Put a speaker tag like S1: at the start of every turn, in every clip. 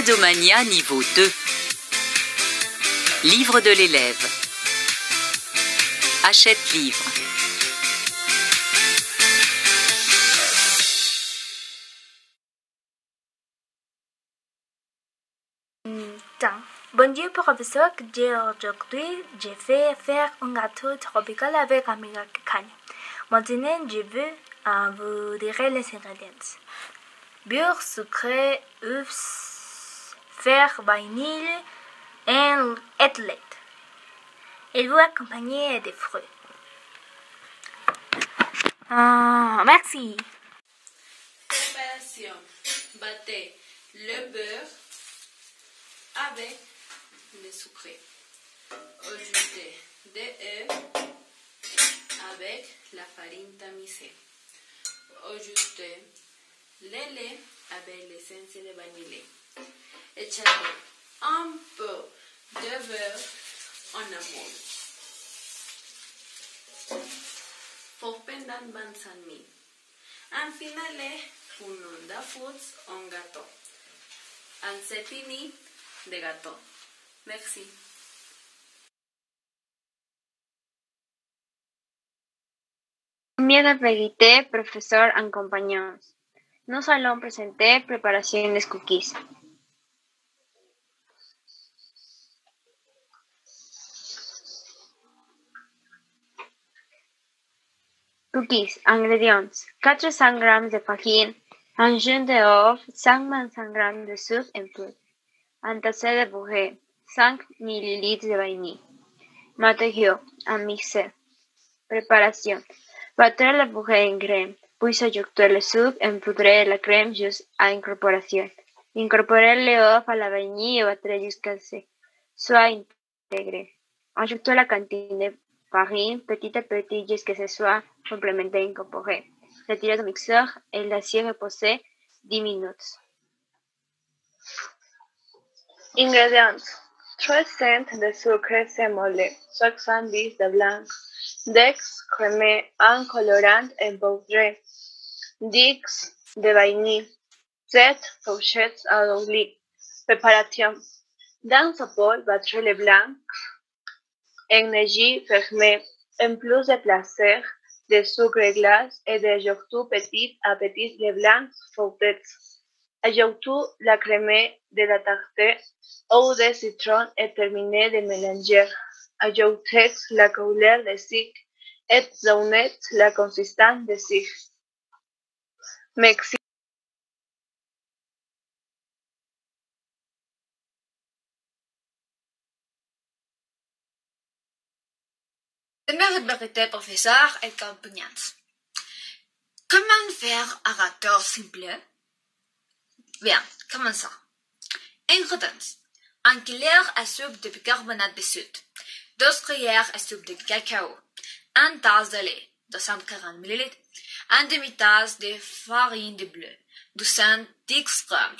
S1: Adomania niveau 2. Livre de l'élève. Achète livre.
S2: Tiens, bon Dieu professeur, aujourd'hui, j'ai fait faire un gâteau tropical avec amiga cagne. Maintenant, je veux euh, vous dire les ingrédients. Beurre, sucré, œufs, et, et lait. Et vous accompagner des fruits. Ah, merci.
S3: Préparation. Battez le beurre avec le sucré. Ajoutez des œufs avec la farine tamisée. Ajoutez le lait avec l'essence de vanille. Echarez un peu de beurre en amont. Poppendan bansanmi. Enfilez un de foods en gâteau. Un c'est fini de gâteau. Merci.
S4: Combien d'après professeur en compagnons. Nous allons présenter préparation des cookies. Cookies. Ingrédients. 400 g de farine, un jaune d'œuf, 125 g de sucre en poudre, un tasse de beurre, 5 ml de vanille. Matériaux. Un mixeur. Préparation. Battre le beurre en crème, puis ajouter le sucre en poudre et la crème jusqu'à incorporation. Incorporer l'œuf à la vanille et battre jusqu'à ce que soit intégré. Ajouter la quantité de farine petit à petit jusqu'à ce que soit complètement incorporé. Retirer du mixeur et laisser reposer 10 minutes.
S5: Ingrédients 300 de sucre sémolé, 70 de blanc, Dex crème, un colorant en poudre, 10 de vanille, 7 pochettes à l'oubli. Préparation. Dans ce bol, battre le blanc, énergie fermée, en plus de placer de sucre glace et de yogourt petit à petit le blanc fouettés. Ajoutez la crème de la tarte ou de citron et terminez de mélanger. Ajoutez la couleur de sucre et donnez la consistance de sucre. Merci.
S6: Première vérité, professeur et compagnons. Comment faire un gâteau simple? Bien, commençons. Ingrédients. Un cuillère à soupe de bicarbonate de soude. Deux cuillères à soupe de cacao. Une tasse de lait, 240 ml. Une demi-tasse de farine de bleu, 210 grammes.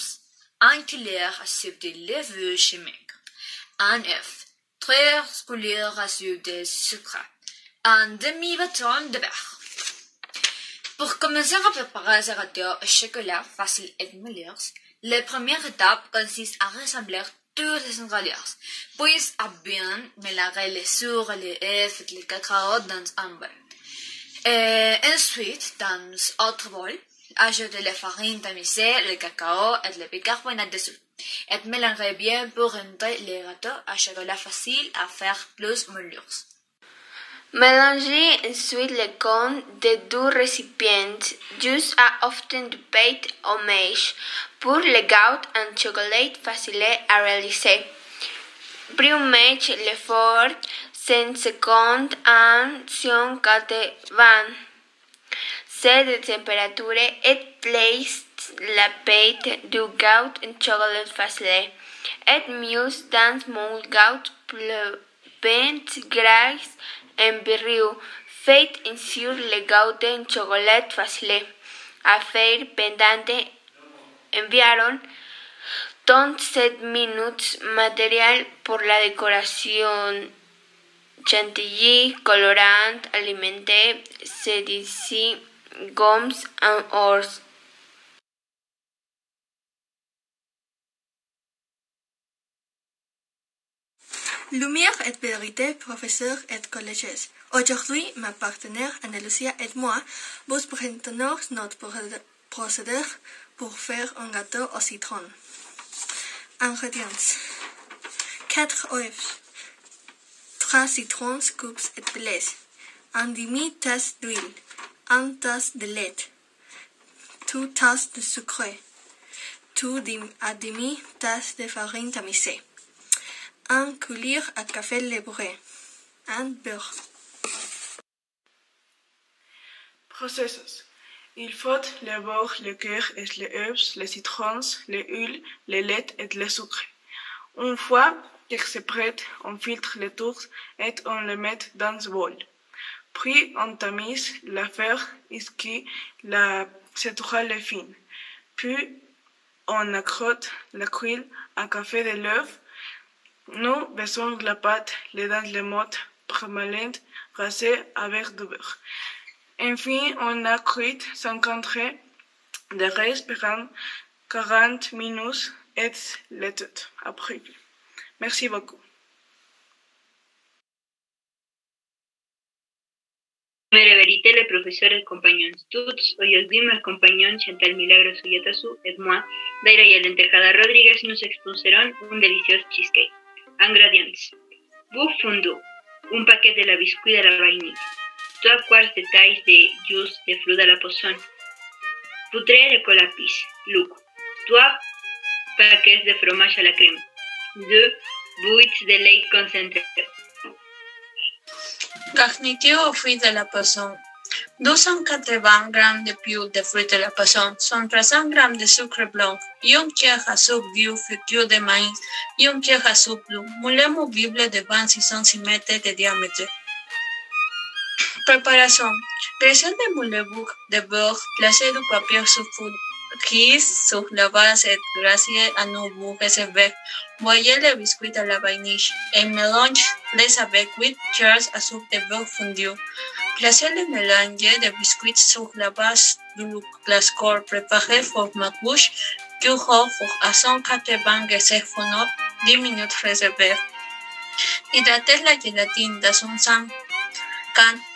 S6: Un cuillère à soupe de levure chimique. Un œuf. Trois cuillères à soupe de sucre. Un demi-bâton de beurre. Pour commencer à préparer ce gâteau au chocolat facile et meilleur, la première étape consiste à rassembler tous les ingrédients, puis à bien mélanger les sucres, les œufs et le cacao dans un bol. Et ensuite, dans un autre bol, ajoutez la farine tamisée, le cacao et le bicarbonate de soude. Et mélangez bien pour rendre le gâteau à chocolat facile à faire plus moelleux.
S7: Mélangez ensuite les cônes des deux récipients juste à often du pain au mèche pour le gâteau en chocolat facile à réaliser. Primez l'effort 5 secondes en 180 C de température et placez la pâte du gâteau en chocolat facile. Et mieux dans mon gâteau plein gras en berriu, fait sur le gâteau en chocolat facile. A faire pendant enviaron 37 minutes material pour la décoration chantilly, colorant, alimenté, CDC, gums and ors.
S8: Lumière et vérité, professeurs et collèges. Aujourd'hui, ma partenaire Andalusia et moi vous présentons notre procédé pour faire un gâteau au citron. Ingrédients 4 œufs, 3 citrons coupes et pelés, 1 demi-tasse d'huile, 1 tasse de lait, 2 tasses de sucre, 2 à demi-tasse de farine tamisée, 1 cuillère à café labouré, 1 beurre.
S9: Processus. Il faut le beurre, le cœur et les œufs, les citrons, les huiles, le lait et le sucre. Une fois que c'est prêt, on filtre le tout et on le met dans un bol. Puis on tamise l'affaire jusqu'à la cétrale fine. Puis on accroche la cuille à café de l'œuf. Nous baissons la pâte, les dans le mode permanente rasé avec du beurre. Enfin, on a cuit 50 de riz pendant 40 minutes et le tout après. Merci beaucoup.
S10: Mere verité les professeurs compagnons tots, aujourd'hui mes compagnons Chantal Milagro Suyatasu et moi, Daira y Lentejada Rodríguez nous exposerons un délicieux cheesecake. Ingredients. Bouffe fondue, un paquet de la biscuit de la vainilla, 3 quarts de taille de jus de fruit de la poisson, poutré de colapis, look, 3 paquets de fromage à la crème, 2 buits de lait concentré.
S11: Garniture aux fruits de la poisson. 280 g de pure de fruits de la poisson, 130 g de sucre blanc, une cuillère à soupe vieux friture de maïs, une cuillère à soupe bleu, moulin movible de 26 cm de diamètre. Préparation. Recette de moule de beurre, placez du papier sur grise sur la base et gracier à nouveau réservé. Voyez le biscuit à la vainille et mélange les avec 8 cuillères à soupe de beurre fondu. Placez le mélange de biscuits sur la base du glascore préparé format bouche du pour à 180 degrés fonds 10 minutes réservé. Hydratez la gélatine dans un 100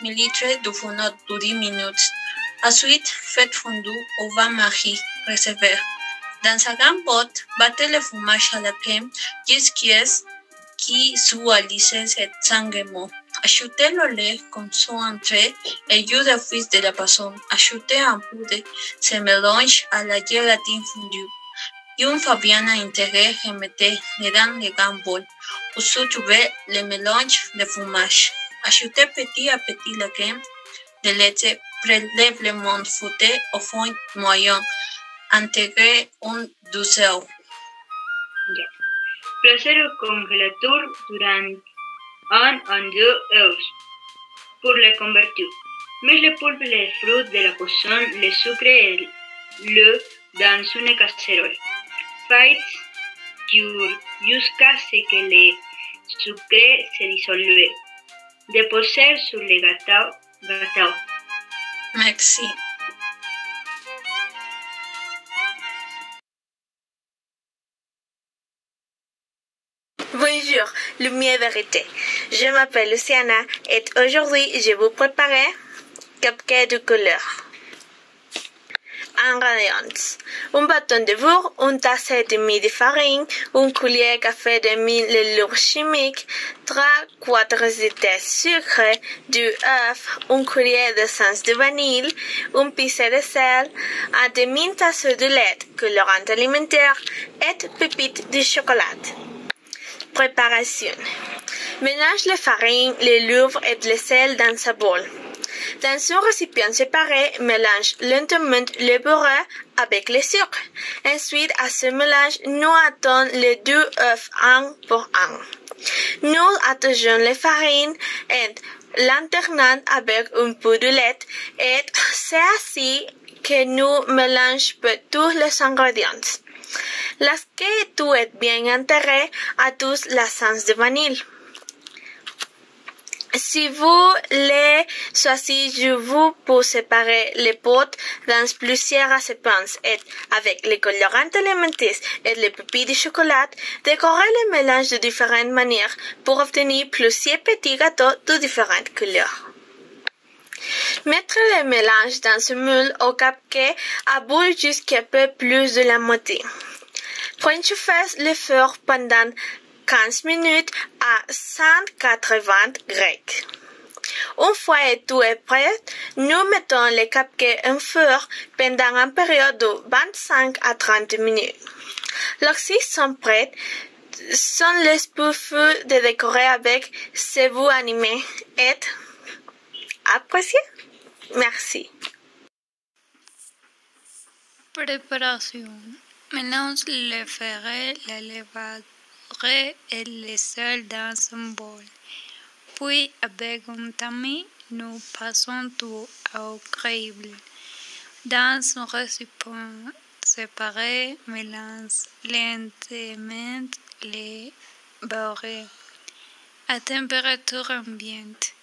S11: ml de fond de 10 minutes. Ensuite, faites fondu au vin marie réservé. Dans un grand pot, battez le fromage à la crème jusqu'à ce qu'il soit lissé sanguinement. Ajoutez le lait comme son entrée et jus de fruits de la poisson. Ajoutez un peu de ce mélange à la gélatine fondue. Une fois bien intégré, remettez-le dans le grand bol où se trouvait le mélange de fromage. Ajoutez petit à petit la crème de lait préalablement foutée au fond moyen. Intégrez une douceur.
S10: Ya. Placer au congélateur durant à deux heures pour le convertir. Mets le pulpe, les fruits de la poisson, le sucre et l'eau dans une casserole. Faites cuire jusqu'à ce que le sucre se dissolve. Déposez sur le gâteau. gâteau.
S11: Merci.
S12: Bonjour, Lumière Vérité. Je m'appelle Luciana et aujourd'hui je vous prépare cupcake de couleur. Ingredients. Un bâton de beurre, une tasse et demie de farine, une cuillère café de mille levure chimique, 3 quarts de thé sucre, du œuf, une cuillère d'essence de vanille, une pincée de sel, un demi-tasse de lait, colorant alimentaire et pépites de chocolat. Préparation. Mélange la farine, les levures et le sel dans sa bol. Dans un récipient séparé, mélange lentement le beurre avec le sucre. Ensuite, à ce mélange, nous attendons les deux œufs un pour un. Nous attachons la farine et l'alternant avec un peu de lait et c'est ainsi que nous mélangeons tous les ingrédients. Lorsque tout est bien enterré, à tous l'essence de vanille. Si vous les choisissez, je vous pour séparer les potes dans plusieurs récipients et avec les colorants élémentaires et les pépites de chocolat, décorez le mélange de différentes manières pour obtenir plusieurs petits gâteaux de différentes couleurs. Mettre le mélange dans ce moule au cupcake à bout jusqu'à peu plus de la moitié. Préchauffez le four pendant 15 minutes à 180 degrés. Une fois tout est prêt, nous mettons les cupcakes en four pendant une période de 25 à 30 minutes. Lorsqu'ils sont prêts, sont les puffs de décorer avec ces vous animés et apprécié. Merci.
S13: Préparation. Mélange le la levure et le sel dans un bol. Puis, avec un tamis, nous passons tout au crible. Dans un récipient séparé, mélange lentement les beurre à température ambiante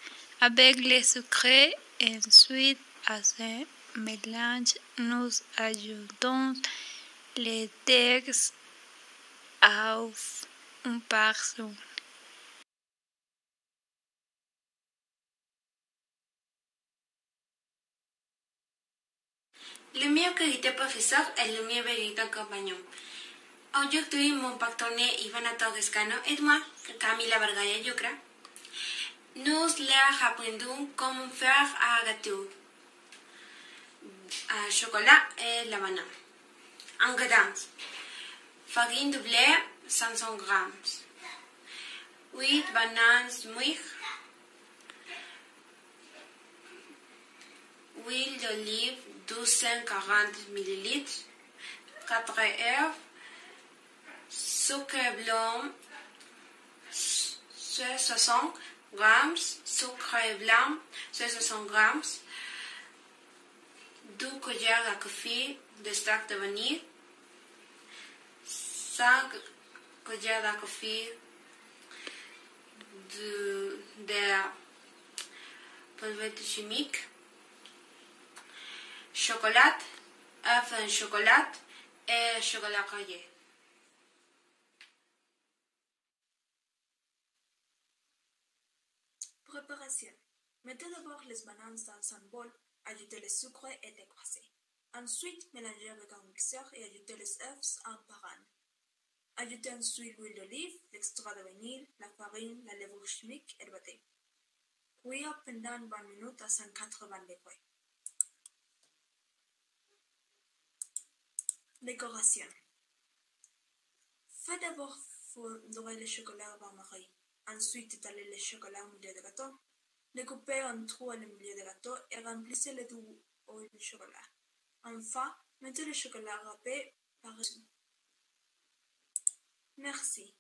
S13: avec le sucre. Ensuite, à ce mélange, nous ajoutons les textes auf un parson.
S3: Le mio querido profesor est le mio benito compagnon. Aujourd'hui, mon partenaire Ivana Torrescano et moi, Camila Vargaya Yucra, nous leur apprenons comment faire un gâteau. À chocolat et la banane. Ingrédients farine de blé 500 g, 8 bananes mûres, huile d'olive 240 ml, 4 œufs, sucre blanc 60 g, sucre blanc 60 g, 2 cuillères à café d'extract de vanille, 5 cuillères à café de, de polvette chimique, chocolat, œuf en chocolat et chocolat rayé.
S5: Préparation. Mettez d'abord les bananes dans un bol, ajoutez le sucre et décroissez. Ensuite, mélangez avec un mixeur et ajoutez les œufs en parane. Ajoutez ensuite l'huile d'olive, l'extrait de vanille, la farine, la levure chimique et le battez. Cuire pendant 20 minutes à 180 degrés. Décoration. Faites d'abord dorer le chocolat bain-marie. Ensuite, étalez le chocolat au milieu du gâteau. Découpez un trou au milieu du gâteau et remplissez le tout au chocolat. Enfin, mettez le chocolat râpé par-dessus. Merci.